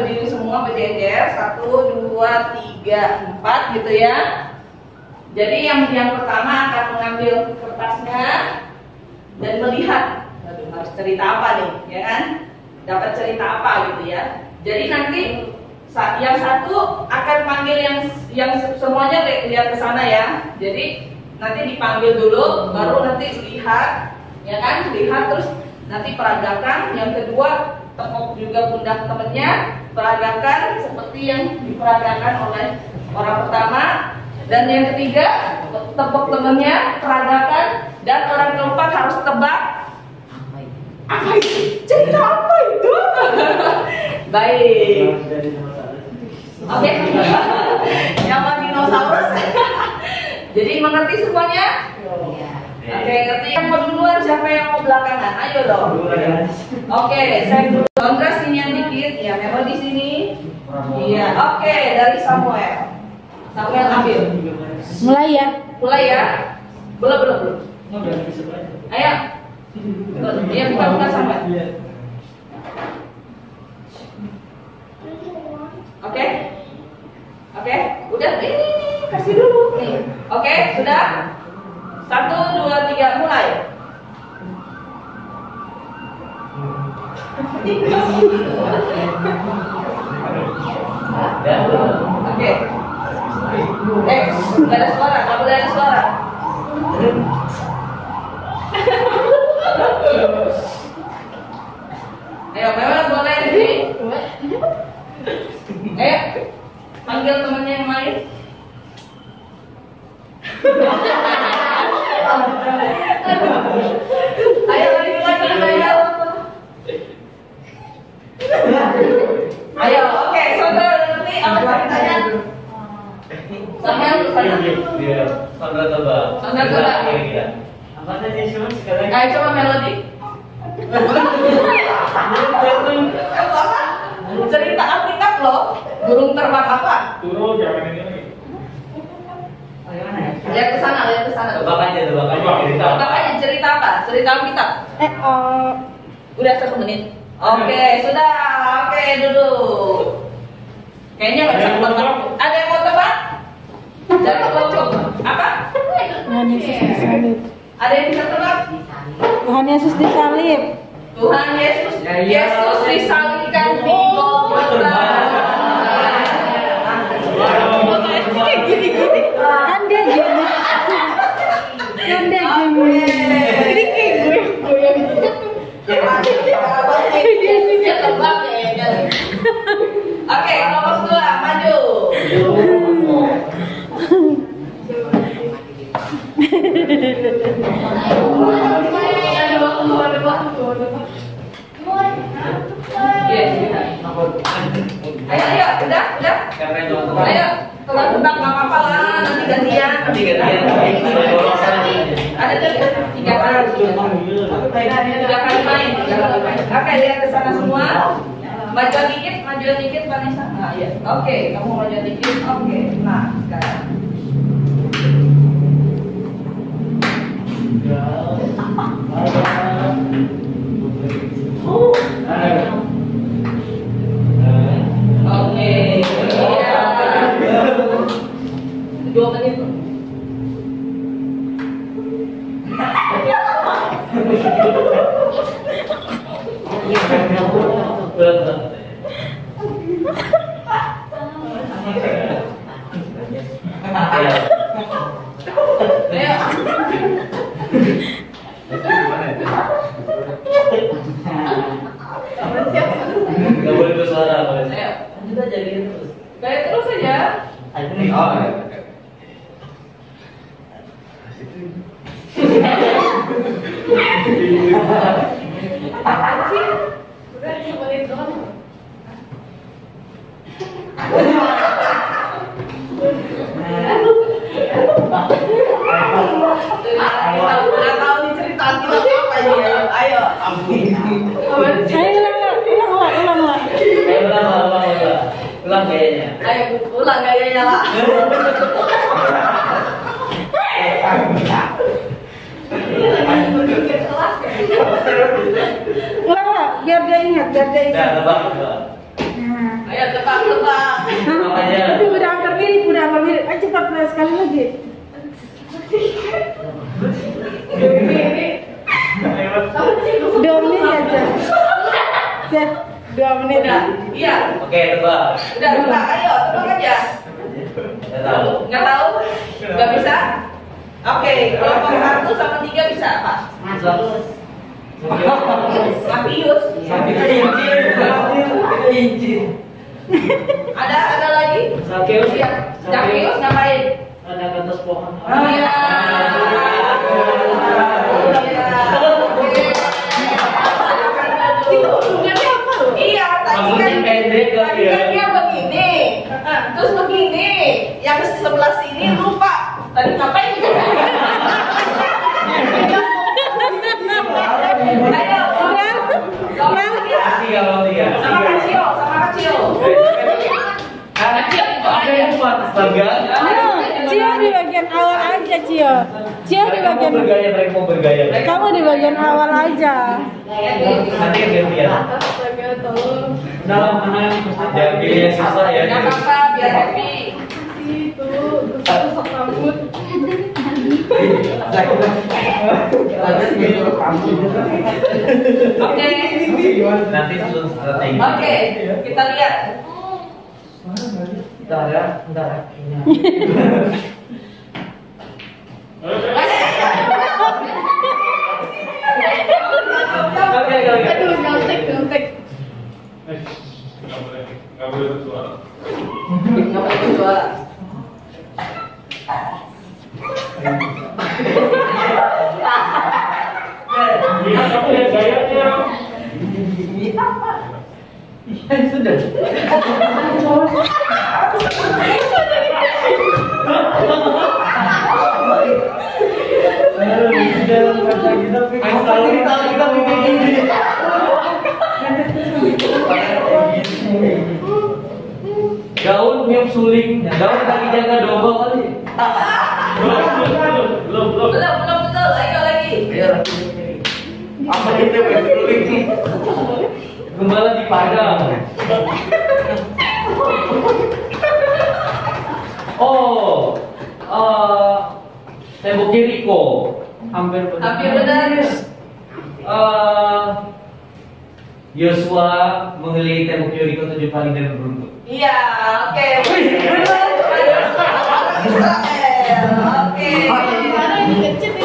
Berdiri semua berjejer, satu, dua, tiga, empat gitu ya. Jadi yang yang pertama akan mengambil kertasnya dan melihat, Aduh, harus cerita apa nih, ya kan? Dapat cerita apa gitu ya. Jadi nanti yang satu akan panggil yang yang semuanya li- lihat ke sana ya. Jadi nanti dipanggil dulu, baru nanti lihat, ya kan? Lihat terus nanti peragakan. Yang kedua tepuk juga pundak temennya, peragakan seperti yang diperagakan oleh orang pertama. Dan yang ketiga tepuk temennya, peragakan. Dan orang keempat harus tebak apa itu? Cerita apa itu? Baik. Oke. Nyaman dinosaurus. Jadi mengerti semuanya? Oke, ngerti. Yang mau duluan siapa yang mau belakangan? Ayo dong. Oke, saya dulu. Sondra sini yang dikit. Ya, Melo di sini. Iya. Oke, dari Samuel. Samuel ambil. Mulai ya. Mulai ya. Belum, belum, belum. Ayo. Iya, buka, buka Samuel. Oke? Oke? Udah? Ini, ini, kasih dulu. Nih. Oke, sudah? Satu, dua, tiga, mulai. Oke. Eh, nggak ada suara, nggak boleh ada suara. Ayo, memang boleh di Ayo, panggil temannya yang lain. Ayo lagi lagi ayo. Ayo, oke, saudara udah ngerti apa ceritanya? Samuel lu sana. Iya, Sandra coba. Sandra coba. Kira-kira. Apa tadi cuma sekarang? Ayo coba melodi. Apa? Cerita Alkitab loh. Burung terbang apa? Turun jangan ini lagi. Lihat ke sana, lihat ke sana. Tebak aja, tebak aja. Cerita. Tebak aja cerita apa? Cerita Alkitab. Eh, oh. Udah satu menit. Oke, sudah. Oke, duduk. Kayaknya nggak bisa tebak. Ada yang mau tebak? Dari pojok. Apa? Tuhan Yesus disalib. Ada yang bisa tebak? Tuhan Yesus disalib. Tuhan Yesus, Ya, iya. Yesus disalibkan di Golgota. Kan dia gini. Kan dia gini. Ini kayak gue. Dia tebak. Oke, nomor dua maju waktu, ada waktu, ada waktu. Yes, kita. Ayo, ayo, nggak apa-apa lah, nanti. Nanti. Ada tiga, kali. Tiga kali main. Oke, lihat ke sana semua. Maju dikit, maju dikit. Nah, ya. Oke, kamu maju dikit. Oke, nah sekarang. Oke, Dua menit. loh. ayo. Ampun. Ayo ulang lah, ulang lah, ulang lah. Ayo ulang lah, ulang lah. Ulang gayanya. Ayo ulang gayanya lah. Ulang lah, biar dia ingat, biar dia ingat. Nah, lebak. Ayo tebak, tebak. Itu udah hampir mirip, udah hampir mirip. Ayo cepat sekali lagi. Dua menit aja. Ya, dua menit. Udah, iya. Oke, tebak. Udah, tebak, ayo, tebak aja. Nggak tahu. Nggak tahu? Nggak bisa? Oke, kelompok satu sama tiga bisa apa? Matius. Matius. Ada ada lagi? Iya. Zakius ngapain? Ada ke atas pohon. Iya. Iya, tadi kan Maksudnya pendek kali tadi ya? kan dia begini, terus begini, yang sebelah sini lupa. Tadi ngapain itu? Ayo, yang tiga. Tiga kalau tiga. Sama kecil, sama kecil. Ada ada yang lupa astaga. No, Cio di bagian awal aja, Cio. Cio di bagian bergaya, mereka mau bergaya. kamu di bagian awal aja. Nanti yang gantian. Dalam yang susah ya. Gak apa-apa, biar happy. Oke, Nanti susun strategi. oke, kita lihat. Bentar ya, bentar ya. Oke, oke, oke. Aduh, nyontek, nyontek. Nggak boleh, bersuara. Nggak boleh bersuara. Lihat kamu lihat gayanya. Sudah. Kalau kita kita bikin Gaun niup suling, gaun kaki jaga double kali. Belum, belum, belum, belum, belum. Belum, belum betul. Ayo lagi. Apa itu suling? Gembala di padang. Oh, eh tembok Jericho. Hampir benar. Hampir benar. Eh, Yosua mengelilingi tembok Jericho tujuh kali dan beruntung. Iya, oke. Oke.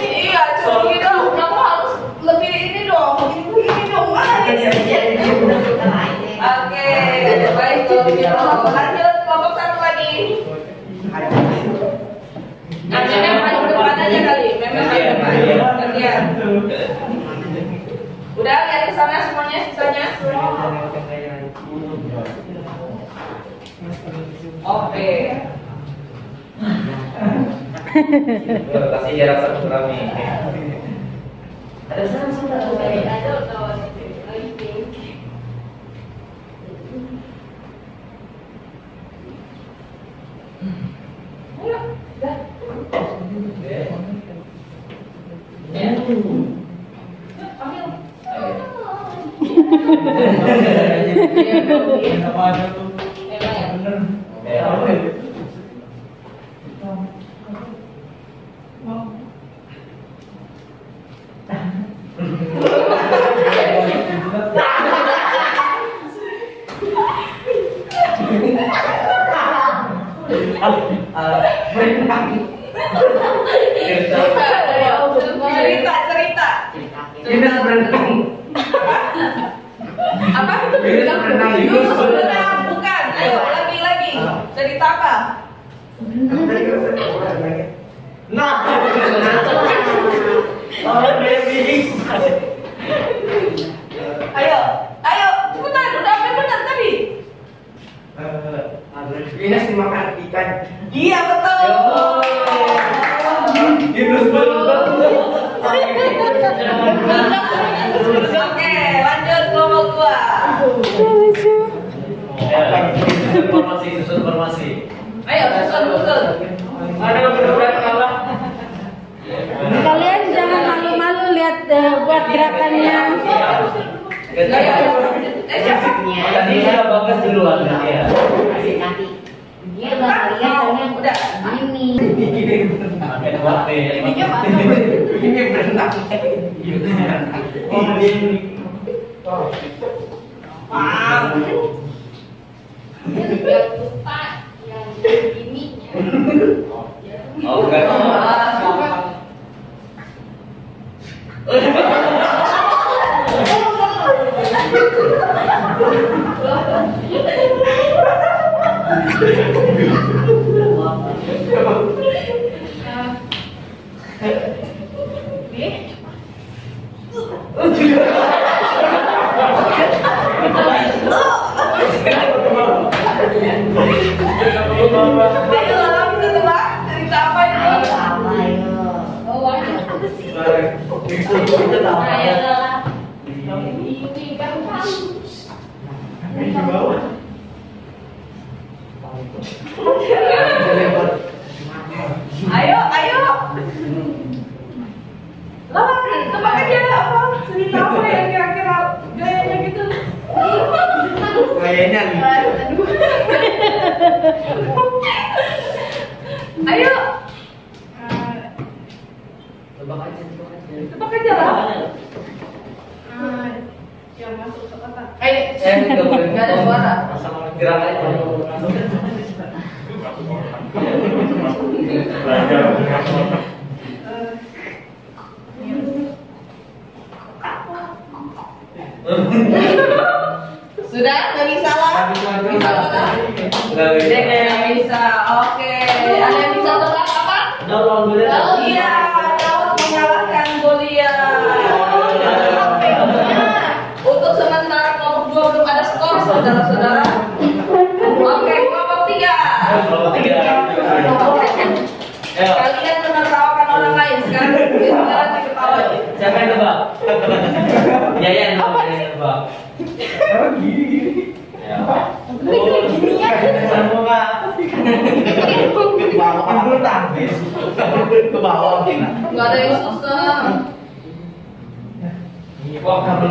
Iya, coba dong. Kamu harus lebih ini dong. Begini dong. Ini. Oke, baik kalau gitu. Lanjut kelompok satu lagi. Nah, memang paling depan aja kali. Memang paling depan. Gantian. Udah lihat ke sana semuanya sisanya. Oke. Kasih jarak satu kami. Ada sana sana. I don't know anything. I think. Ayo, dah. Ya. Ambil. Emang ya? Cerita, cerita. Yunus berenang. Apa? Yunus berenang. Yunus berenang, bukan. Ayo, lagi lagi. Cerita apa? Nah. Oh, baby. Ayo, ayo, cepetan. Udah apa benar tadi? Yunus dimakan ikan. Iya betul. Yunus berenang. Oke, lanjut kelompok dua. Lucu. Susun formasi, Ada kalah. Kalian jangan malu-malu lihat eh, buat gerakannya. Tadi sudah bagus duluan ya. nanti dia bakal lihat soalnya Udah. ini? Ini berenang. Oh, ini. yang ininya. Thank you. Sudah, nggak bisa lah. Bisa lah. Nggak bisa. Oke. Ada yang bisa tebak apa? Daun boleh. Iya, Daud menyalahkan Golia. Untuk sementara kelompok dua belum ada skor, saudara-saudara. Oke, kelompok tiga. Kelompok tiga. Ayo. Kalian menertawakan orang lain sekarang. Sekarang diketawain. Siapa yang tebak? Yayan, apa yang tebak? Ya. Semua. Ke bawah kan bulu tangkis. Ke bawah. Nggak ada yang susah. Kok kabel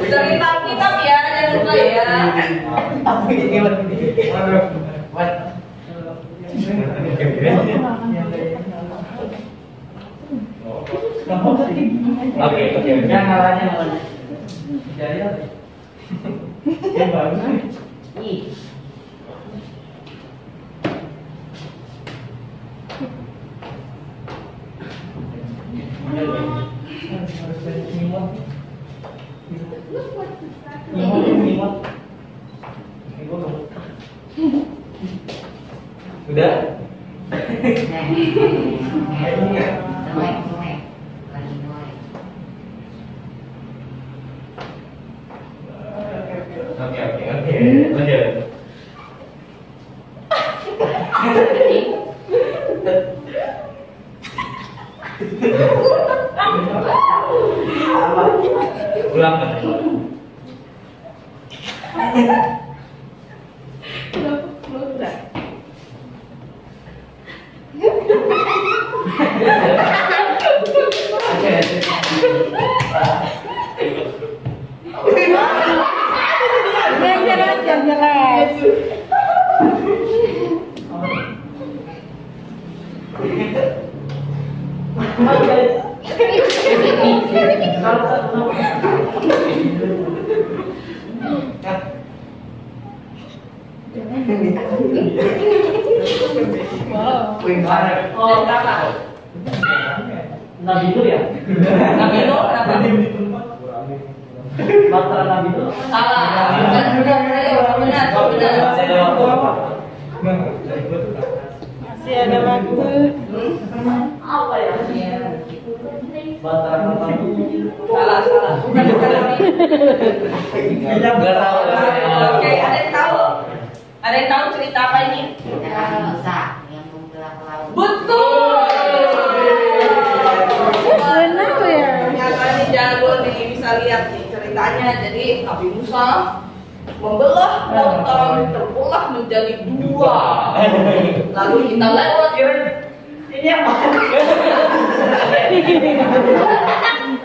Cerita kitab ya, jangan lupa ya. Ini Oke, oke. Yang ngarahnya mana? Jadi apa? Yang bagus. Ih. Udah? Oke, oke, oke. Lanjut. Ulang kan? Yang jelas, yang jelas. Wow. Oh. Nabi itu ya? Nabi itu kenapa? Mantra Nabi itu? Salah. Benar, benar, ayo, benar, benar. Masih ada waktu. Masih ada waktu. Apa ya? Mantra Nabi. Salah, salah. Bukan. Oke, ada yang tahu? Ada yang tahu cerita apa ini? Betul. Benar ya. Ternyata ini jago nih, bisa lihat nih ceritanya. Jadi Nabi Musa membelah lautan terbelah menjadi dua. Lalu kita lewat Ini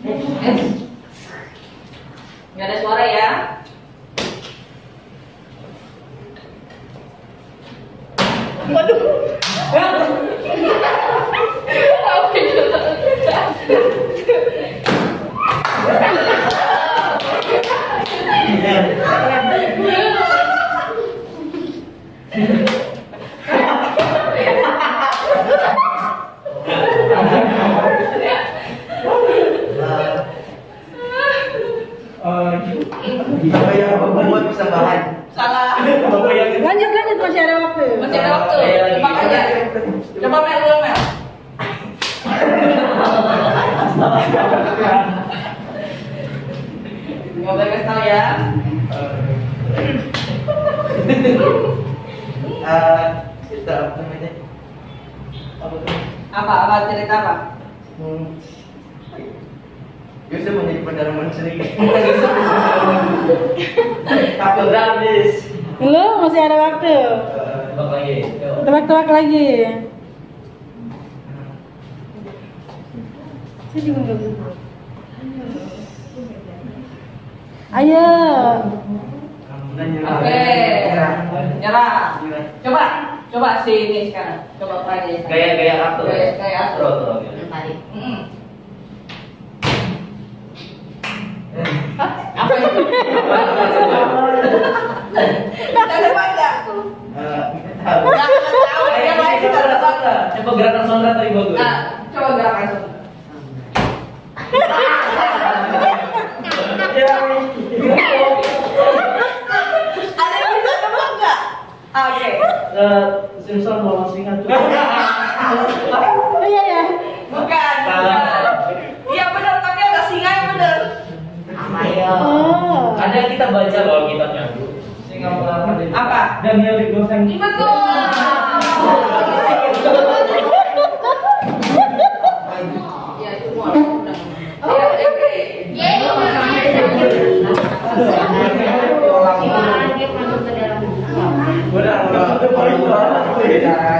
Nggak ada suara ya? Apa yang membuat persembahan? Salah. Lanjut lanjut masih ada waktu. Masih ada waktu. Coba aja. Coba Mel dulu Mel. Nggak boleh kasih tahu ya. Eh, kita apa namanya? Apa tuh? Apa apa cerita apa? Hmm. Yusuf menjadi perdana menteri. Takut habis. Belum masih ada waktu. Tebak lagi. Yuk. Tebak-tebak lagi. Saya juga nggak bisa. Ayo. Oke. Nyerah. Coba, coba si ini sekarang. Coba tanya. Gaya- gaya aktor. Terus, terus, ya. Hmm. Apa itu? Enggak? Eh, tahu. Coba gerakan Sondra tadi bagus. Coba gerakan. Ada yang bisa tebak nggak? Oke. Eh, Simpson mau singa tuh. Oh iya ya. Bukan. Iya benar, tapi ada singa yang benar. Oh. Ada yang kita baca loh kitabnya. Singa apa? Apa? Daniel di Goseng. Betul. Ya itu mau. Ya, oke. Udah, udah, udah,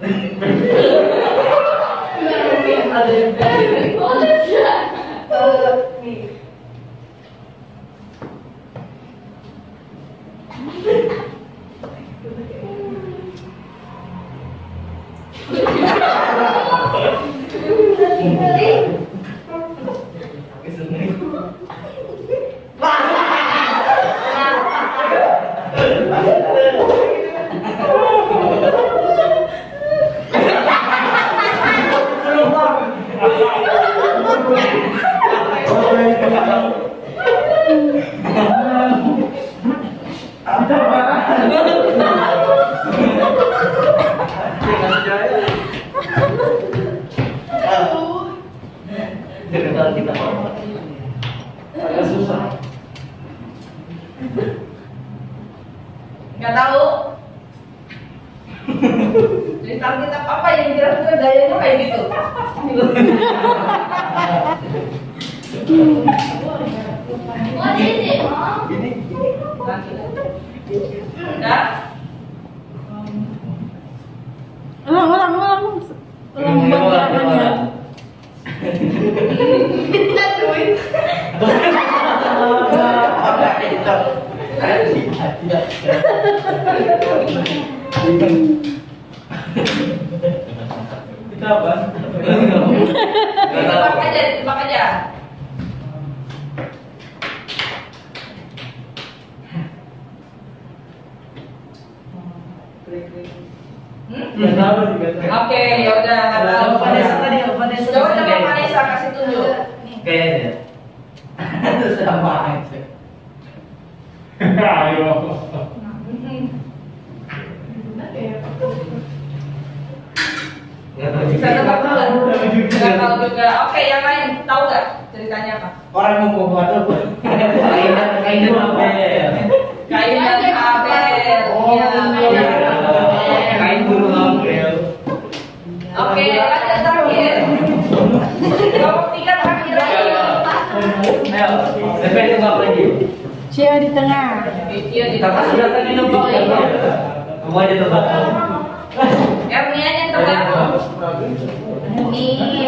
Eh, nih. Cerita kita. Agak susah. Nggak tahu. Cerita kita apa yang kira-kira gayanya kayak gitu. Ini, Nanti. Udah? Ulang ulang ulang. Kita apa? Tebak aja, tebak aja. Hmm? Oke, ya udah Vanessa tadi, Vanessa Coba coba Vanessa kasih tunjuk. Kayaknya. Itu aja. Ayo. Bisa juga. Oke, yang lain tahu nggak ceritanya apa? Orang mau bawa tuh. Kainan kainan apa ya? Kain dan Abel. Oh, Iya, Kain Abel. Kain burung April. Oke, lanjut terakhir. Kelompok tiga terakhir lagi. Ayo, sampai tebak lagi. Cia di tengah. Iya, di Kita tengah. sudah tadi tebak ya. Kamu aja tebak. Ernia yang tebak. Ini.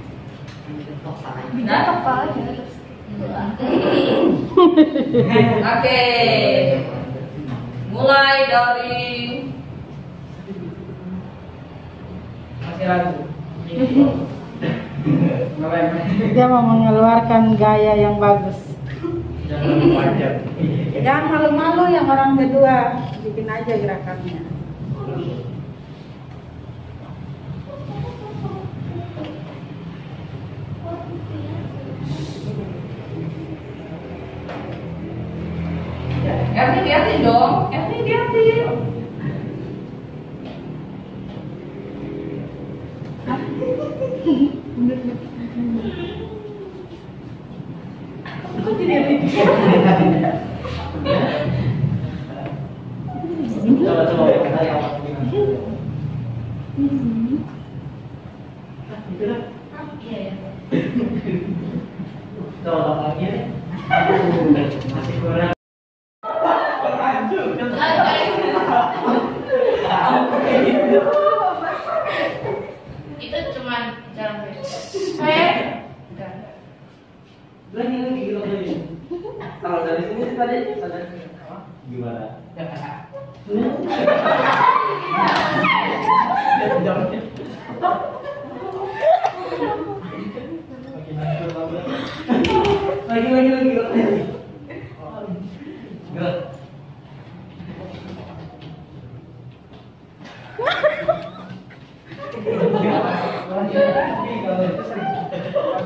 Oke. Mulai dari. Dia mau mengeluarkan gaya yang bagus. Jangan malu-malu yang orang kedua. Bikin aja gerakannya. Erni liatin dong. Erni liatin. Coba coba. Coba coba lagi ya. Masih kurang. Itu cuma jalan Lagi lagi lagi. Kalau sadar gimana? Lagi lagi lagi lagi. Gerak.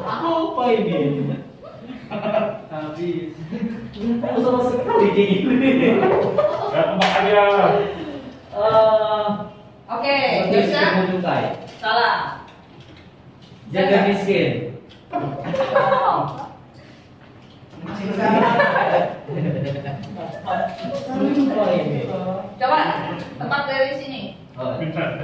Apa ini? Habis. Aku sama sekali kayak gini. Ya, tebak aja. Eh, Oke, bisa? Salah. Jaga miskin. Coba tebak dari sini. Oh, Vincent,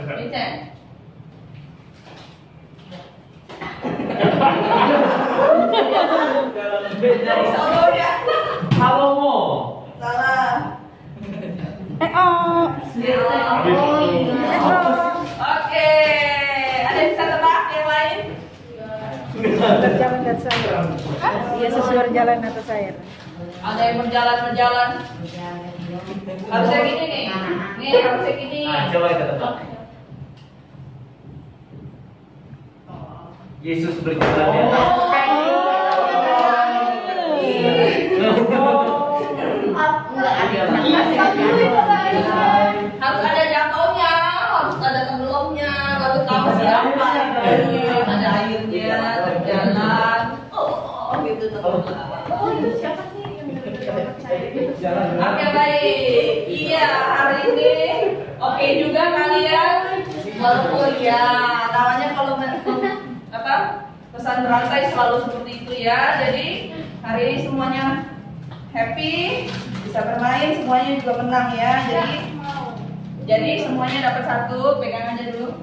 ya. Salomo. Salah. Eh oh. Habis. Oke. Ada yang bisa tebak yang lain? Berjalan air. Dia sesuai berjalan di atas air. Ada yang berjalan berjalan. Harusnya gini nih. Nih harusnya gini. Nah, coba kita tebak. Yesus berjalan di atas. Harus ada jatuhnya, harus ada tenggelamnya, baru tahu siapa. Ada airnya, berjalan. Oh, gitu tuh. Oh, itu siapa sih yang Oke baik, iya hari ini oke juga kalian walaupun ya namanya kalau apa pesan berantai selalu seperti itu ya. Jadi hari ini semuanya happy, bisa bermain, semuanya juga menang ya. Jadi jadi semuanya dapat satu, pegang aja dulu.